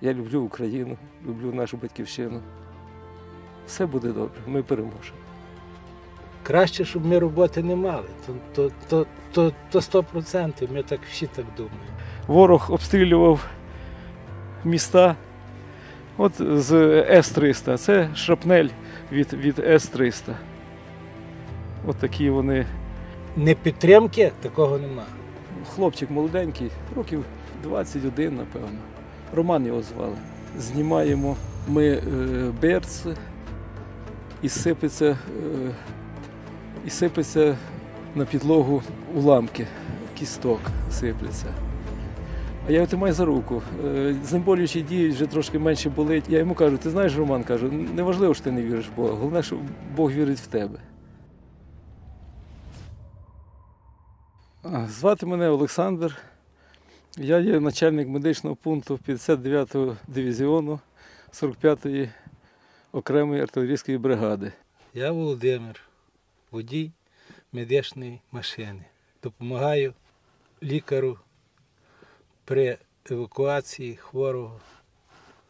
Я люблю Україну, люблю нашу батьківщину. Все буде добре, ми переможемо. Краще, щоб ми роботи не мали. То, то, то, то, то 100%, ми так всі так думаємо. Ворог обстрілював міста. От з С-300. Це шрапнель від, від С-300. От такі вони. Не підтримки такого нема. Хлопчик молоденький, років 21, напевно. Роман його звали. Знімаємо ми е, берц і сипеться, е, і сипеться на підлогу уламки, кісток сипляться. А я тримаю за руку. Е, Знеболюючі діють, вже трошки менше болить. Я йому кажу, ти знаєш, Роман, кажу, неважливо, що ти не віриш в Бога. Головне, що Бог вірить в тебе. Звати мене Олександр. Я є начальник медичного пункту 59-го дивізіону 45-ї окремої артилерійської бригади. Я Володимир, водій медичної машини. Допомагаю лікару при евакуації хворого,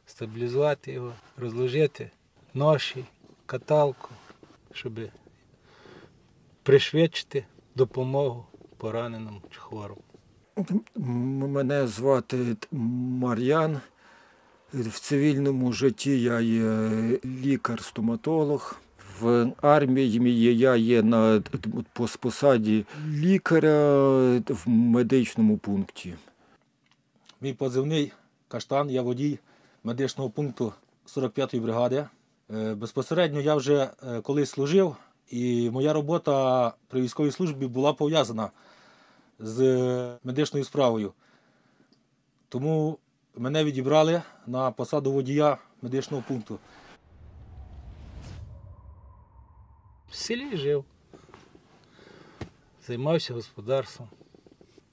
стабілізувати його, розложити ноші, каталку, щоб пришвидшити допомогу пораненому чи хворому. Мене звати Мар'ян. В цивільному житті я є лікар-стоматолог. В армії я є на посаді лікаря в медичному пункті. Мій позивний Каштан, я водій медичного пункту 45-ї бригади. Е, Безпосередньо я вже е, колись служив, і моя робота при військовій службі була пов'язана з е, медичною справою. Тому мене відібрали на посаду водія медичного пункту. В селі жив, займався господарством.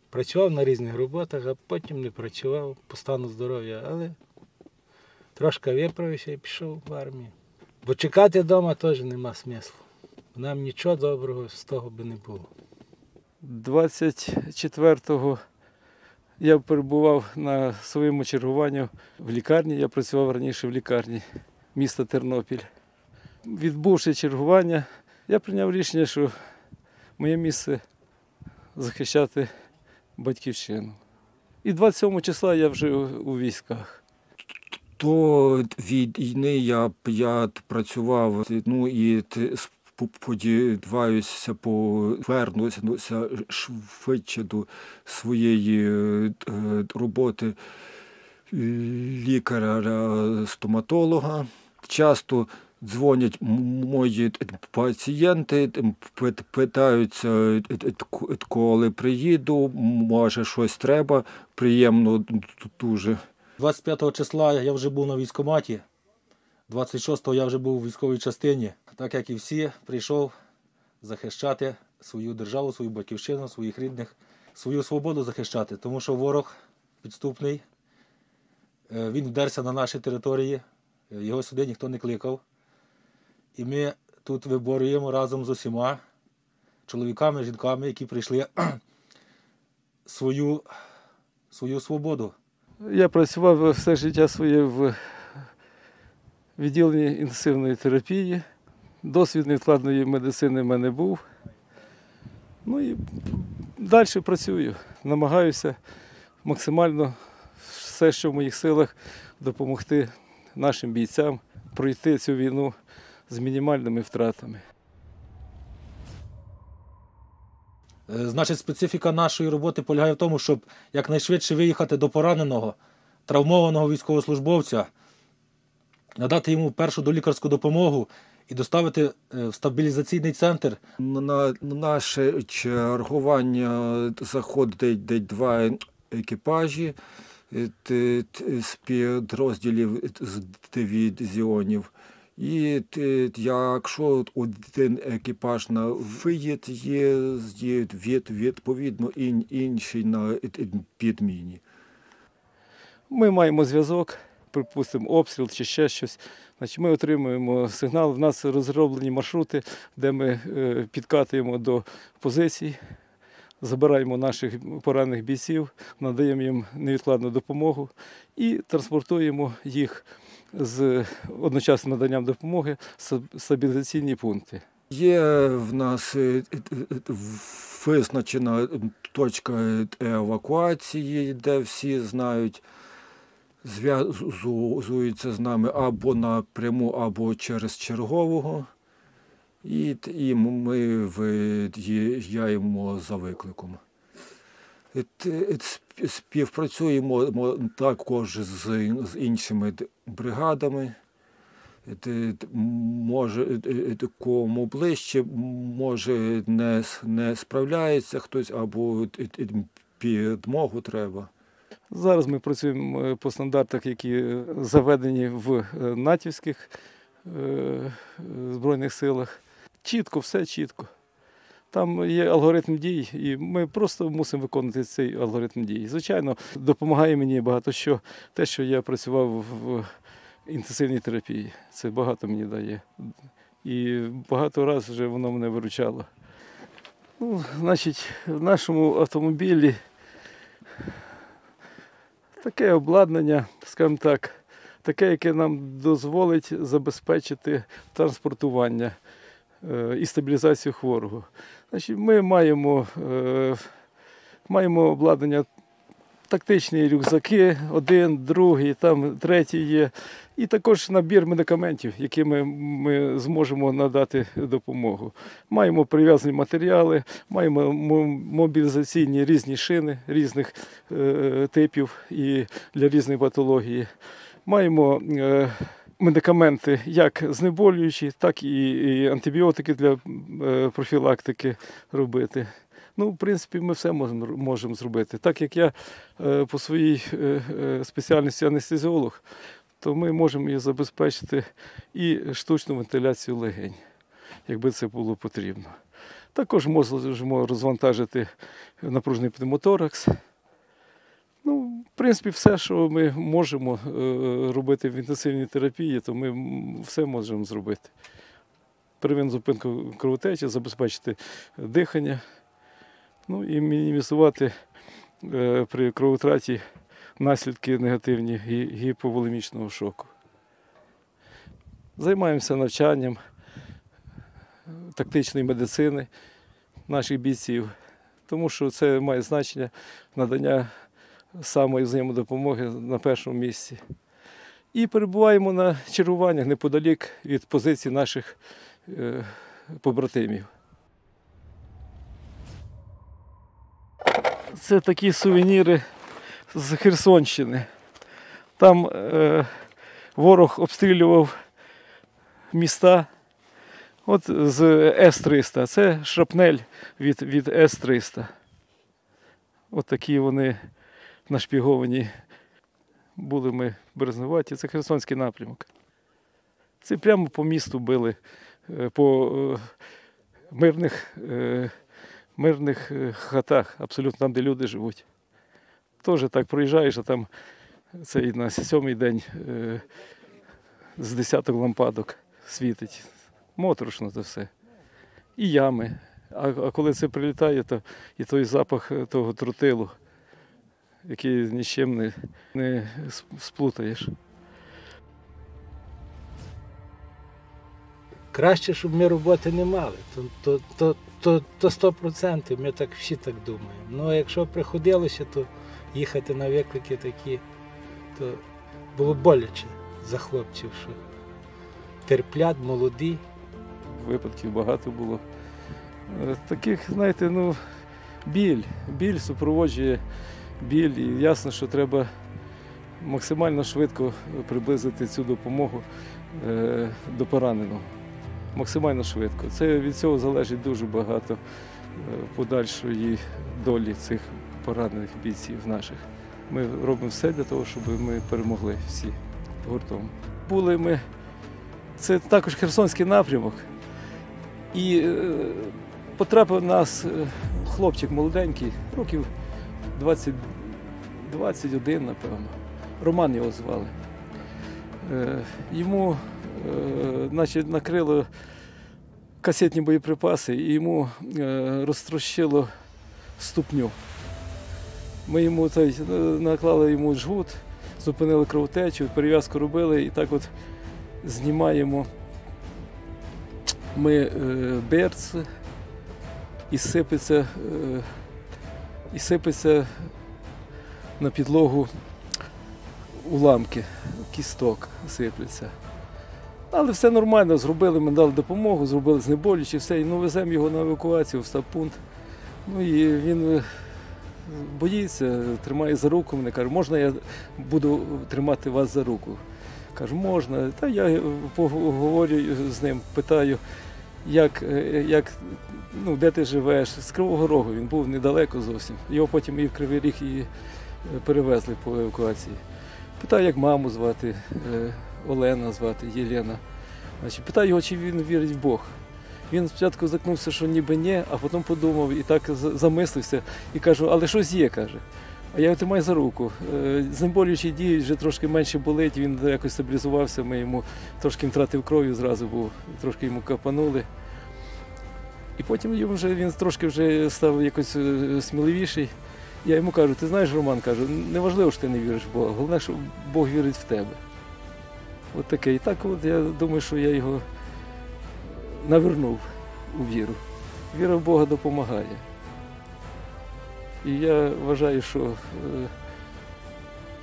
Працював на різних роботах, а потім не працював по стану здоров'я, але трошки виправився і пішов в армію. Бо чекати вдома теж нема смислу. Нам нічого доброго з того би не було. 24-го я перебував на своєму чергуванні в лікарні. Я працював раніше в лікарні міста Тернопіль. Відбувши чергування, я прийняв рішення, що моє місце захищати батьківщину. І 27 числа я вже у військах. То від війни я, я працював, ну і сподіваюся повернутися швидше до своєї е, роботи лікаря-стоматолога. Часто дзвонять мої пацієнти, питаються, коли приїду, може щось треба, приємно дуже. 25 числа я вже був на військкоматі, 26-го я вже був у військовій частині. Так як і всі, прийшов захищати свою державу, свою батьківщину, своїх рідних, свою свободу захищати, тому що ворог підступний, е, він вдерся на наші території, е, його сюди ніхто не кликав. І ми тут виборюємо разом з усіма чоловіками, жінками, які прийшли свою, свою свободу. Я працював все життя своє в відділенні інтенсивної терапії. Досвід невкладної медицини в мене був. Ну і далі працюю. Намагаюся максимально все, що в моїх силах, допомогти нашим бійцям пройти цю війну з мінімальними втратами. Е, Значить, специфіка нашої роботи полягає в тому, щоб якнайшвидше виїхати до пораненого, травмованого військовослужбовця, надати йому першу долікарську допомогу і доставити е, в стабілізаційний центр. На наше чергування заходить десь два екіпажі е, з підрозділів з дивізіонів. І якщо один екіпаж на виїзд є, є від- відповідно інший на підміні. Ми маємо зв'язок, припустимо, обстріл чи ще щось. Значить, ми отримуємо сигнал. В нас розроблені маршрути, де ми е, підкатуємо до позицій, забираємо наших поранених бійців, надаємо їм невідкладну допомогу і транспортуємо їх з одночасним наданням допомоги в стабілізаційні пункти. Є в нас е, е, визначена точка евакуації, де всі знають, зв'язуються з нами або напряму, або через чергового. І, і ми виїжджаємо за викликом. Е, е, сп- Співпрацюємо також з, з іншими бригадами. Е, Може, кому ближче, може не, не справляється хтось або підмогу треба. Зараз ми працюємо е, по стандартах, які е, заведені в е, натівських Збройних силах. Чітко, все чітко. Там є алгоритм дій, і ми просто мусимо виконувати цей алгоритм дій. Звичайно, допомагає мені багато що те, що я працював в інтенсивній терапії. Це багато мені дає. І багато разів вже воно мене виручало. Ну, значить, в нашому автомобілі таке обладнання, скажімо так, таке, яке нам дозволить забезпечити транспортування е, і стабілізацію хворого. Значить, ми маємо, е, маємо обладнання. Тактичні рюкзаки, один, другий, там третій є. І також набір медикаментів, якими ми зможемо надати допомогу. Маємо прив'язані матеріали, маємо мобілізаційні різні шини різних е, типів і для різних патологій. Маємо е, медикаменти як знеболюючі, так і, і антибіотики для е, профілактики робити. Ну, в принципі, ми все можемо, зробити. Так як я е, по своїй е, е, спеціальності анестезіолог, то ми можемо і забезпечити і штучну вентиляцію легень, якби це було потрібно. Також можемо розвантажити напружений пневмоторакс. Ну, в принципі, все, що ми можемо робити в інтенсивній терапії, то ми все можемо зробити. Первинну зупинку кровотечі, забезпечити дихання, ну і мінімізувати е, при кровотраті наслідки негативні гіповолемічного шоку. Займаємося навчанням е, тактичної медицини наших бійців, тому що це має значення надання самої взаємодопомоги на першому місці. І перебуваємо на чергуваннях неподалік від позицій наших е, побратимів. Це такі сувеніри з Херсонщини. Там е, ворог обстрілював міста. От з С-300. Це шрапнель від, від С-300. От такі вони нашпіговані були ми Березневаті. Це Херсонський напрямок. Це прямо по місту били, е, по е, мирних, е, мирних е, хатах, абсолютно там, де люди живуть. Теж так проїжджаєш, а там це і на сьомий день е, з десяток лампадок світить. Моторошно це все. І ями. А, а коли це прилітає, то і той запах е, того тротилу, який ні з чим не, не сплутаєш. Краще, щоб ми роботи не мали. То, то, то, то, то 100%, ми так всі так думаємо. Ну а якщо приходилося, то їхати на виклики такі, то було боляче за хлопців, що терплять, молоді. Випадків багато було. Е, Таких, знаєте, ну, біль. Біль супроводжує біль. І ясно, що треба максимально швидко приблизити цю допомогу е, до пораненого. Максимально швидко. Це від цього залежить дуже багато е, подальшої долі цих поранених бійців наших. Ми робимо все для того, щоб ми перемогли всі гуртом. Були ми. Це також Херсонський напрямок. І е, потрапив нас е, хлопчик молоденький, років 20, 21, напевно. Роман його звали. Йому значить, накрило касетні боєприпаси, і йому е, розтрощило ступню. Ми йому той, е, наклали йому жгут, зупинили кровотечу, перев'язку робили і так от знімаємо ми е, берц і сипеться, е, і сипеться на підлогу уламки, кісток сипляться. Але все нормально, зробили, ми дали допомогу, зробили знеболюючи, все, і ну, веземо його на евакуацію в стаб-пункт. Ну і він е, боїться, тримає за руку, мене каже, можна я буду тримати вас за руку? Кажу, можна. Та я поговорю з ним, питаю, як, е, як, ну, де ти живеш? З Кривого Рогу він був недалеко зовсім. Його потім і в Кривий Ріг і е, перевезли по евакуації. Питаю, як маму звати, Олена звати, Єлена. Значить, питаю його, чи він вірить в Бог. Він спочатку закнувся, що ніби ні, а потім подумав і так замислився і кажу, але щось є, каже. А я тримаю за руку. Е, дії вже трошки менше болить, він якось стабілізувався, ми йому трошки втратив кров'ю зразу був, трошки йому капанули. І потім йому вже він трошки вже став якось е, сміливіший. Я йому кажу, ти знаєш, Роман, кажу, неважливо, що ти не віриш в Бога, головне, що Бог вірить в тебе. От таке. І так от я думаю, що я його навернув у віру. Віра в Бога допомагає. І я вважаю, що е,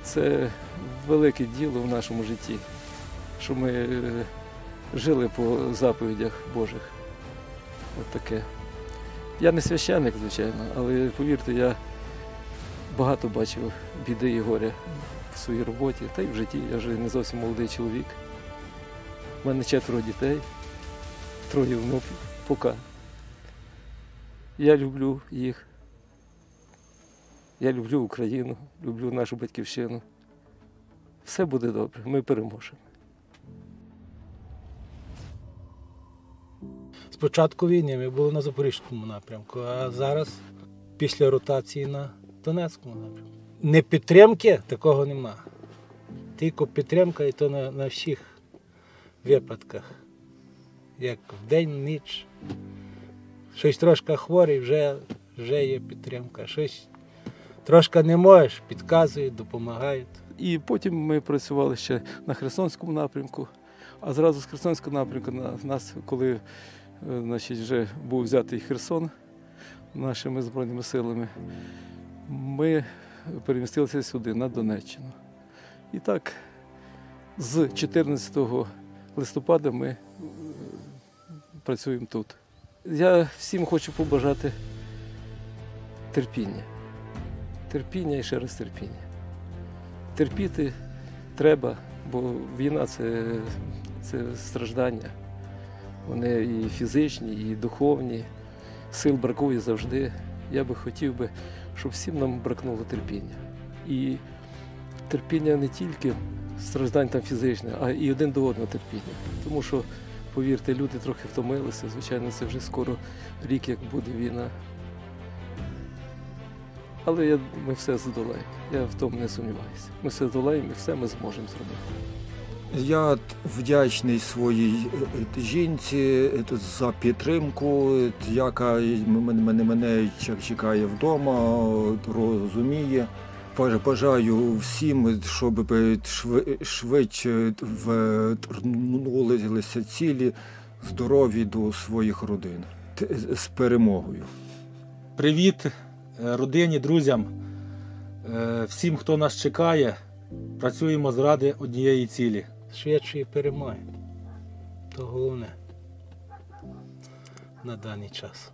це велике діло в нашому житті, що ми е, жили по заповідях Божих. От таке. Я не священник, звичайно, але повірте, я багато бачив біди і горя в своїй роботі, та й в житті. Я вже не зовсім молодий чоловік. У мене четверо дітей, троє внуків, поки. Я люблю їх. Я люблю Україну, люблю нашу батьківщину. Все буде добре, ми переможемо. Спочатку війни ми були на Запорізькому напрямку, а зараз після ротації на Донецькому напрямку. Не підтримки такого нема. Тільки підтримка і то на, на всіх випадках. Як вдень, ніч. Щось трошки хворий, вже, вже є підтримка. Щось трошки не можеш, підказують, допомагають. І потім ми працювали ще на Херсонському напрямку. А зразу з Херсонського напрямку на нас, коли е, значить, вже був взятий Херсон нашими Збройними силами, ми перемістилися сюди, на Донеччину. І так, з 14 листопада ми е, працюємо тут. Я всім хочу побажати терпіння. Терпіння і ще раз терпіння терпіти треба, бо війна це, це страждання. Вони і фізичні, і духовні. Сил бракує завжди. Я би хотів би, щоб всім нам бракнуло терпіння. І терпіння не тільки страждань там фізичне, а і один до одного терпіння. Тому що, повірте, люди трохи втомилися. Звичайно, це вже скоро рік, як буде війна. Але я, ми все здолаємо. Я в тому не сумніваюся. Ми все здолаємо і все ми зможемо зробити. Я вдячний своїй е, жінці е, за підтримку, е, яка мене, мене, чекає вдома, розуміє. Бажаю всім, щоб швидше вернулися цілі, здорові до своїх родин. З перемогою. Привіт е, родині, друзям, е, всім, хто нас чекає. Працюємо заради однієї цілі. Швидшої перемоги. То головне на даний час.